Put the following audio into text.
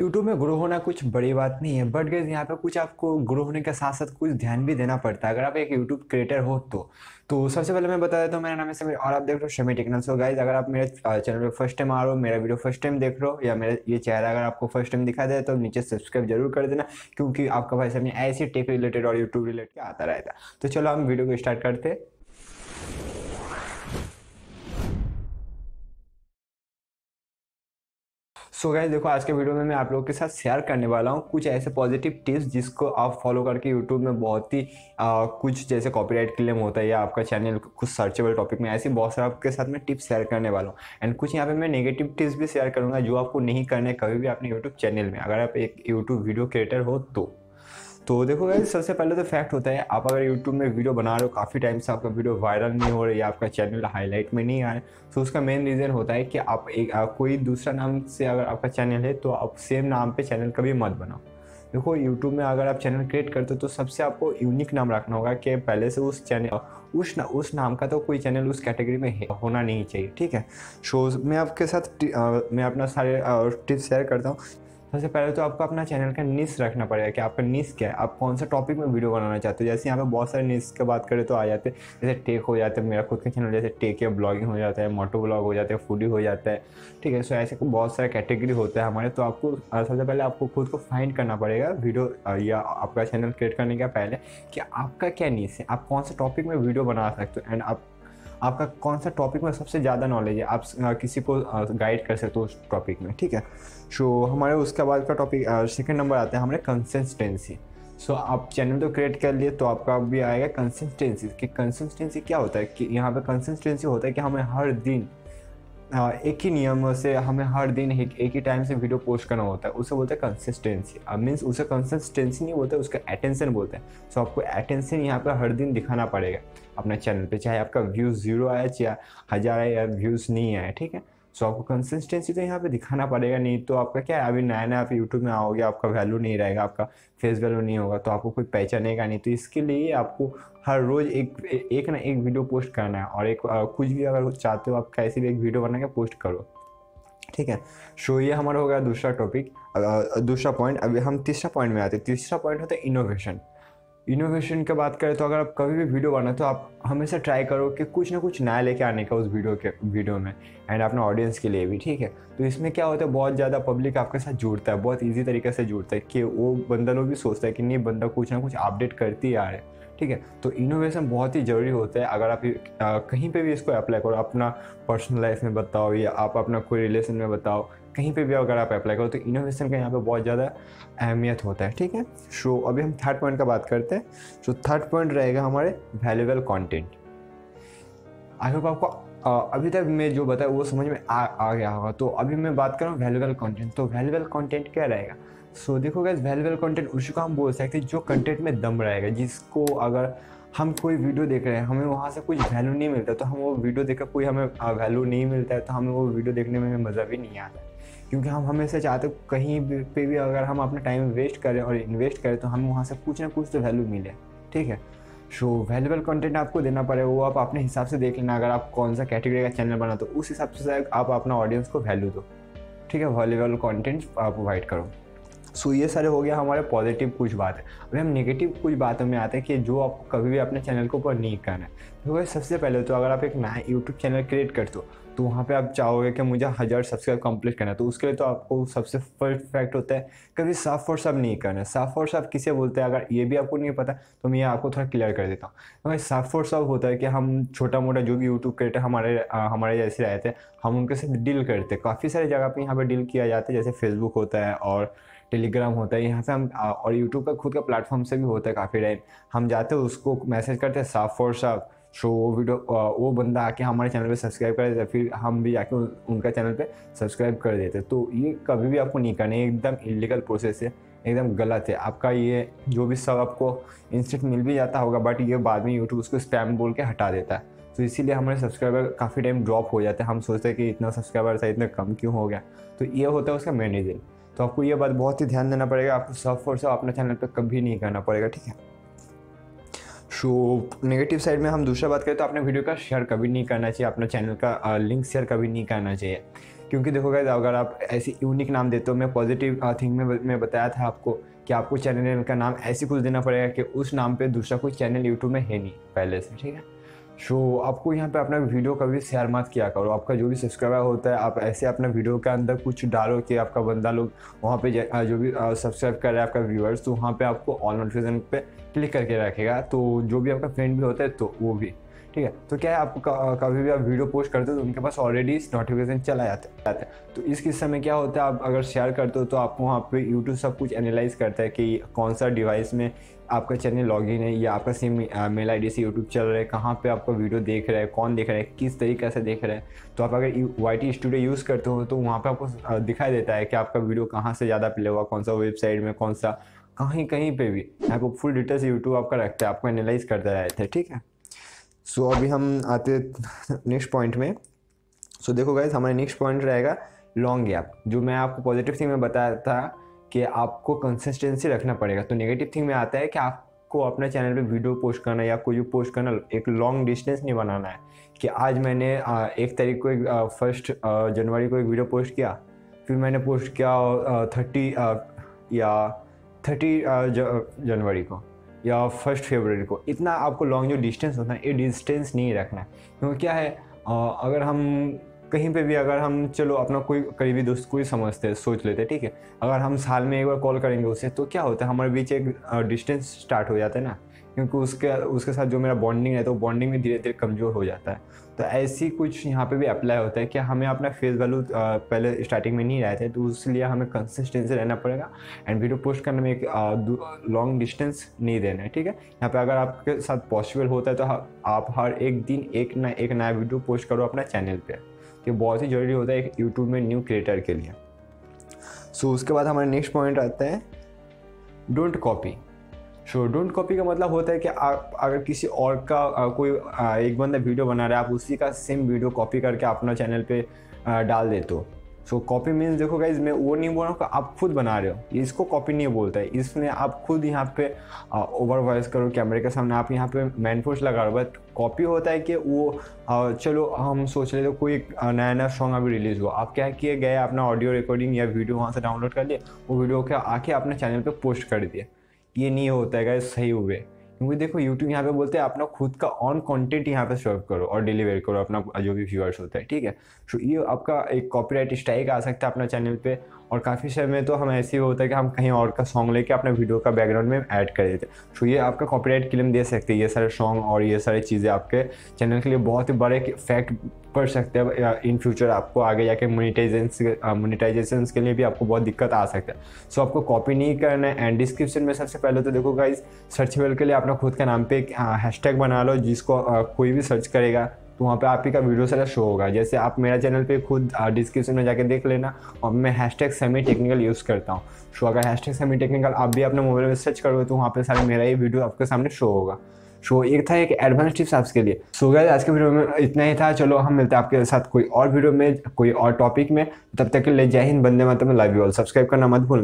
YouTube में grow होना कुछ बड़ी बात नहीं है बट गैस यहाँ पे कुछ आपको ग्रो होने के साथ साथ कुछ ध्यान भी देना पड़ता है। अगर आप एक यूट्यूब क्रिएटर हो तो तो सबसे पहले मैं बता देता हूँ, मेरा नाम है समीर और आप देख रहे हो शमी टेक्नल सो गाइज़ अगर आप मेरे चैनल पे फ़र्स्ट टाइम आ रहे हो, मेरा वीडियो फ़र्स्ट टाइम देख रहे हो, या मेरा, ये चेहरा अगर आपको फ़र्स्ट टाइम दिखा दे तो नीचे सब्सक्राइब ज़रूर कर देना, क्योंकि आपका भाई सामने ऐसे टेक रिलेटेड और यूट्यूब रिलेटेड आता रहता तो चलो हम वीडियो को स्टार्ट करते सो so गाइज़ देखो आज के वीडियो में मैं आप लोगों के साथ शेयर करने वाला हूँ कुछ ऐसे पॉजिटिव टिप्स जिसको आप फॉलो करके यूट्यूब में बहुत ही आ, कुछ जैसे कॉपीराइट क्लेम होता है या आपका चैनल कुछ सर्चेबल टॉपिक में ऐसे बहुत सारे आपके साथ मैं टिप्स शेयर करने वाला हूँ। एंड कुछ यहाँ पे मैं नेगेटिव टिप्स भी शेयर करूँगा जो आपको नहीं करने कभी भी अपने यूट्यूब चैनल में। अगर आप एक यूट्यूब वीडियो क्रिएटर हो तो। तो देखो भाई सबसे पहले तो फैक्ट होता है आप अगर यूट्यूब में वीडियो बना रहे हो काफ़ी टाइम से आपका वीडियो वायरल नहीं हो रहा या आपका चैनल हाईलाइट में नहीं आ रहा है तो उसका मेन रीज़न होता है कि आप एक आ, कोई दूसरा नाम से अगर आपका चैनल है तो आप सेम नाम पे चैनल कभी मत बनाओ। देखो यूट्यूब में अगर आप चैनल क्रिएट करते हो तो सबसे आपको यूनिक नाम रखना होगा कि पहले से उस चैनल उस ना, उस नाम का तो कोई चैनल उस कैटेगरी में होना नहीं चाहिए ठीक है? शोज़ मैं आपके साथ आ, मैं अपना सारे टिप्स शेयर करता हूँ। सबसे पहले तो आपको अपना चैनल का निस रखना पड़ेगा कि आपका निस क्या है। आप कौन सा टॉपिक में वीडियो बनाना चाहते हो? जैसे यहाँ पे बहुत सारे निस की बात करें तो आ जाते हैं। जैसे टेक हो जाते हैं, मेरा खुद का चैनल जैसे टेक या ब्लॉगिंग हो जाता है मोटो ब्लॉग हो जाता है फूडी हो जाता है। ठीक है सो ऐसे बहुत सारे कैटेगरी होता है हमारे। तो आपको सबसे पहले आपको खुद को फाइंड करना पड़ेगा वीडियो या आपका चैनल क्रिएट करने के पहले कि आपका क्या नीस है? आप कौन सा टॉपिक में वीडियो बना सकते हो? एंड आप आपका कौन सा टॉपिक में सबसे ज़्यादा नॉलेज है? आप किसी को गाइड कर सकते हो उस टॉपिक में ठीक है? सो हमारे उसके बाद का टॉपिक सेकेंड नंबर आता है हमारे कंसिस्टेंसी सो so, आप चैनल तो क्रिएट कर लिए तो आपका भी आएगा कंसिस्टेंसी कि कंसिस्टेंसी क्या होता है? कि यहाँ पे कंसिस्टेंसी होता है कि हमें हर दिन एक ही नियम से हमें हर दिन एक, एक ही टाइम से वीडियो पोस्ट करना होता है। उसे बोलते हैं कंसिस्टेंसी अब मीन्स उसे कंसिस्टेंसी नहीं बोलते उसका अटेंशन बोलते हैं। सो so, आपको अटेंशन यहाँ पर हर दिन दिखाना पड़ेगा। अपने चैनल पे चाहे आपका व्यूज़ ज़ीरो आए चाहे हज़ार आए या व्यूज़ नहीं आए ठीक है? सो आपको कंसिस्टेंसी तो यहाँ पे दिखाना पड़ेगा, नहीं तो आपका क्या है, अभी नया नया आप यूट्यूब में आओगे, आपका वैल्यू नहीं रहेगा, आपका फेस वैल्यू नहीं होगा तो आपको कोई पहचानेगा नहीं। तो इसके लिए आपको हर रोज़ एक एक ना एक वीडियो पोस्ट करना है और एक कुछ भी अगर चाहते हो, आप कैसे भी एक वीडियो बना के पोस्ट करो। ठीक है? सो ये हमारा हो गया दूसरा टॉपिक दूसरा पॉइंट अभी हम तीसरा पॉइंट में आते हैं। तीसरा पॉइंट होता है इनोवेशन इनोवेशन की बात करें तो अगर आप कभी भी वीडियो बनाए तो आप हमेशा ट्राई करो कि कुछ ना कुछ नया लेके आने का उस वीडियो के वीडियो में एंड अपने ऑडियंस के लिए भी, ठीक है? तो इसमें क्या होता है, बहुत ज़्यादा पब्लिक आपके साथ जुड़ता है, बहुत ईजी तरीके से जुड़ता है कि वो बंदा लोग भी सोचता है कि नहीं, बंदा कुछ ना कुछ अपडेट करती आ रहा है। ठीक है? तो इनोवेशन बहुत ही ज़रूरी होता है। अगर आप कहीं पे भी इसको अप्लाई करो अपना पर्सनल लाइफ में बताओ या आप अपना कोई रिलेशन में बताओ कहीं पे भी अगर आप अप्लाई करो तो इनोवेशन का यहाँ पे बहुत ज़्यादा अहमियत होता है ठीक है? सो अभी हम थर्ड पॉइंट का बात करते हैं। सो थर्ड पॉइंट रहेगा हमारे वैल्यूबल कॉन्टेंट आई होप आपको अभी तक मैं जो बताया वो समझ में आ, आ गया होगा। तो अभी मैं बात कर रहा हूँ वैल्यूबल कंटेंट तो वैल्यूबल कॉन्टेंट क्या रहेगा? सो so, देखो गैस वैल्यूबल कंटेंट उसको हम बोल सकते हैं जो कंटेंट में दम रहेगा जिसको अगर हम कोई वीडियो देख रहे हैं हमें वहाँ से कुछ वैल्यू नहीं मिलता तो हम वो वीडियो देखकर कोई हमें वैल्यू नहीं मिलता है तो हमें वो वीडियो देखने में मज़ा भी नहीं आता क्योंकि हम हमेशा चाहते कहीं पे भी अगर हम अपना टाइम वेस्ट करें और इन्वेस्ट करें तो हमें वहाँ से कुछ ना कुछ तो वैल्यू मिले ठीक है? सो वैल्यूबल कंटेंट आपको देना पड़ेगा वो आप अपने हिसाब से देख लेना अगर आप कौन सा कैटेगरी का चैनल बना तो उस हिसाब से आप अपना ऑडियंस को वैल्यू दो ठीक है? वैल्यूबल कंटेंट प्रोवाइड करो। सो ये सारे हो गया हमारे पॉजिटिव कुछ बात है। अब हम नेगेटिव कुछ बातों में आते हैं कि जो आप कभी भी अपने चैनल के ऊपर नहीं करना है। तो सबसे पहले तो अगर आप एक नया यूट्यूब चैनल क्रिएट करते हो तो वहाँ पे आप चाहोगे कि मुझे हज़ार सब्सक्राइब कंप्लीट करना है तो उसके लिए तो आपको सबसे फ़र्स्ट फैक्ट होता है कभी साफ़ और सब नहीं करना है। साफ़ और सब किसे बोलते हैं? अगर ये भी आपको नहीं पता तो मैं आपको थोड़ा क्लियर कर देता हूँ। तो साफ़ और सब होता है कि हम छोटा मोटा जो भी यूट्यूब क्रिएटर हमारे हमारे जैसे रहते हैं, हम उनके साथ डील करते हैं। काफ़ी सारी जगह पर यहाँ पर डील किया जाता है, जैसे फेसबुक होता है और टेलीग्राम होता है। यहाँ से हम और यूट्यूब का खुद का प्लेटफॉर्म से भी होता है काफ़ी टाइम हम जाते हैं, उसको मैसेज करते हैं, साफ़ और साफ़। सो वो वीडियो वो बंदा आके हमारे चैनल पे सब्सक्राइब कर देता फिर हम भी जाके उनका चैनल पे सब्सक्राइब कर देते तो ये कभी भी आपको नहीं करना है एकदम इलीगल प्रोसेस है, एकदम गलत है। आपका ये जो भी सब आपको इंस्टेंट मिल भी जाता होगा बट ये बाद में यूट्यूब उसको स्पैम बोल के हटा देता है। तो इसीलिए हमारे सब्सक्राइबर काफ़ी टाइम ड्रॉप हो जाते हैं। हम सोचते हैं कि इतना सब्सक्राइबर था, इतना कम क्यों हो गया? तो ये होता है उसका मेन रीज़न तो आपको ये बात बहुत ही ध्यान देना पड़ेगा, आपको सब और सब अपने चैनल पर कभी नहीं करना पड़ेगा, ठीक है? सो नेगेटिव साइड में हम दूसरा बात करें तो आपने वीडियो का शेयर कभी नहीं करना चाहिए अपने चैनल का लिंक शेयर कभी नहीं करना चाहिए। क्योंकि देखो गाइज़ अगर आप ऐसी यूनिक नाम देते हो, मैं पॉजिटिव थिंग में, मैं बताया था आपको कि आपको चैनल का नाम ऐसे कुछ देना पड़ेगा कि उस नाम पे दूसरा कोई चैनल यूट्यूब में है नहीं, पहले से, ठीक है? सो so, आपको यहाँ पे अपना वीडियो का भी शेयर मत किया करो। आपका जो भी सब्सक्राइबर होता है आप ऐसे अपना वीडियो के अंदर कुछ डालो कि आपका बंदा लोग वहाँ पे जो भी सब्सक्राइब कर रहा है आपका व्यूअर्स तो वहाँ पे आपको ऑल नोटिफिकेशन पे क्लिक करके रखेगा। तो जो भी आपका फ्रेंड भी होता है तो वो भी। ठीक है? तो क्या है, आपको कभी भी आप वीडियो पोस्ट करते हो तो उनके पास ऑलरेडी नोटिफिकेशन चला जाता है। तो इस किस्से में क्या होता है, आप अगर शेयर करते हो तो आपको वहाँ पे यूट्यूब सब कुछ एनालाइज करता है कि कौन सा डिवाइस में आपका चैनल लॉगिन है या आपका सेम मेल आई से यूट्यूब चल रहा है, कहाँ पे आपका वीडियो देख रहा है, कौन देख रहा है, किस तरीके से देख रहा है। तो आप अगर वाई टी स्टूडियो यूज़ करते हो तो वहाँ पे आपको दिखाई देता है कि आपका वीडियो कहाँ से ज़्यादा प्ले हुआ, कौन सा वेबसाइट में, कौन सा कहीं कहीं पे भी। आपको फुल डिटेल्स यूट्यूब आपका रखता है, आपको एनालाइज करता रहता है, ठीक है? सो so, अभी हम आते नेक्स्ट पॉइंट में। सो so, देखो गाइज़ हमारा नेक्स्ट पॉइंट रहेगा लॉन्ग गैप जो मैं आपको पॉजिटिव थिंग में बताया था कि आपको कंसिस्टेंसी रखना पड़ेगा। तो नेगेटिव थिंग में आता है कि आपको अपने चैनल पे वीडियो पोस्ट करना या कोई भी पोस्ट करना एक लॉन्ग डिस्टेंस नहीं बनाना है। कि आज मैंने एक तारीख को एक फ़र्स्ट जनवरी को एक वीडियो पोस्ट किया फिर मैंने पोस्ट किया थर्टी या थर्टी जनवरी को। या फ़र्स्ट फेबररी को। इतना आपको लॉन्ग जो डिस्टेंस होता है, ये डिस्टेंस नहीं रखना है। क्योंकि क्या है अगर हम कहीं पे भी अगर हम, चलो अपना कोई करीबी दोस्त कोई समझते हैं, सोच लेते हैं, ठीक है? अगर हम साल में एक बार कॉल करेंगे उसे तो क्या होता है, हमारे बीच एक डिस्टेंस स्टार्ट हो जाता है ना। क्योंकि उसके उसके साथ जो मेरा बॉन्डिंग रहता है तो बॉन्डिंग में धीरे धीरे कमज़ोर हो जाता है। तो ऐसी कुछ यहाँ पे भी अप्लाई होता है कि हमें अपना फेस वैल्यू पहले स्टार्टिंग में नहीं रहते तो उसलिए हमें कंसिस्टेंसी रहना पड़ेगा एंड वीडियो पोस्ट करने में एक लॉन्ग डिस्टेंस नहीं देना है ठीक है? यहाँ पे अगर आपके साथ पॉसिबल होता है तो आप हर एक दिन एक ना एक नया वीडियो पोस्ट करो अपना चैनल पर तो बहुत ही ज़रूरी होता है एक यूट्यूब में न्यू क्रिएटर के लिए। सो so, उसके बाद हमारा नेक्स्ट पॉइंट आता है don't copy so don't copy का मतलब होता है कि आप अगर किसी और का आ, कोई आ, एक बंदा वीडियो बना रहा है आप उसी का सेम वीडियो कॉपी करके अपना चैनल पे डाल देते हो। सो कॉपी मीन्स देखो गाइज़ मैं वो नहीं बोल रहा हूँ आप खुद बना रहे हो। इसको कॉपी नहीं बोलता है। इसमें आप खुद यहाँ पे ओवर वॉइस करो कैमरे के सामने आप यहाँ पे मैन फोर्स लगा रहे हो। बट कॉपी होता है कि वो आ, चलो हम सोच रहे थे कोई नया नया सॉन्ग अभी रिलीज़ हुआ। आप क्या किए? गए अपना ऑडियो रिकॉर्डिंग या वीडियो वहाँ से डाउनलोड कर लिए। वो वीडियो के आके अपने चैनल पर पोस्ट कर दिए। ये नहीं होता है सही हुए। क्योंकि देखो यूट्यूब यहाँ पे बोलते हैं, अपना खुद का ऑन कंटेंट यहाँ पे सर्व करो और डिलीवर करो, अपना जो भी व्यूअर्स होता है, ठीक है? सो ये आपका एक कॉपीराइट स्ट्राइक आ सकता है अपना चैनल पे और काफ़ी समय में तो हम ऐसे ही होता है कि हम कहीं और का सॉन्ग लेके अपने वीडियो का बैकग्राउंड में ऐड कर देते हैं। सो ये आपका कॉपीराइट क्लेम दे सकते हैं ये सारे सॉन्ग और ये सारी चीज़ें आपके चैनल के लिए बहुत ही बड़े फैक्ट पड़ सकते हैं इन फ्यूचर आपको आगे जाके मोनिटाइजेशन मोनिटाइजेशन के लिए भी आपको बहुत दिक्कत आ सकता है। सो so, आपको कॉपी नहीं करना है एंड डिस्क्रिप्शन में सबसे पहले तो देखो गाइज़ सर्च सर्चेबल के लिए अपना खुद का नाम पे हैशटैग बना लो जिसको आ, कोई भी सर्च करेगा। तो वहाँ पे आप ही का वीडियो सारा शो होगा। जैसे आप मेरा चैनल पे खुद डिस्क्रिप्शन में जाके देख लेना और मैं hashtag semi technical use करता हूँ। सो अगर हैश टैग सेमी टेक्निकल आप भी अपने मोबाइल में सर्च करोगे तो वहाँ पर सारा मेरा ही वीडियो आपके सामने शो होगा। सो एक था एक एडवांस टिप्स आपके लिए। सो गए आज के वीडियो में इतना ही था। चलो, हम मिलते हैं आपके साथ कोई और वीडियो में, कोई और टॉपिक में। तब तक के लिए जय हिंद बंदे मातरम लाइव सब्सक्राइब करना मत भूलना।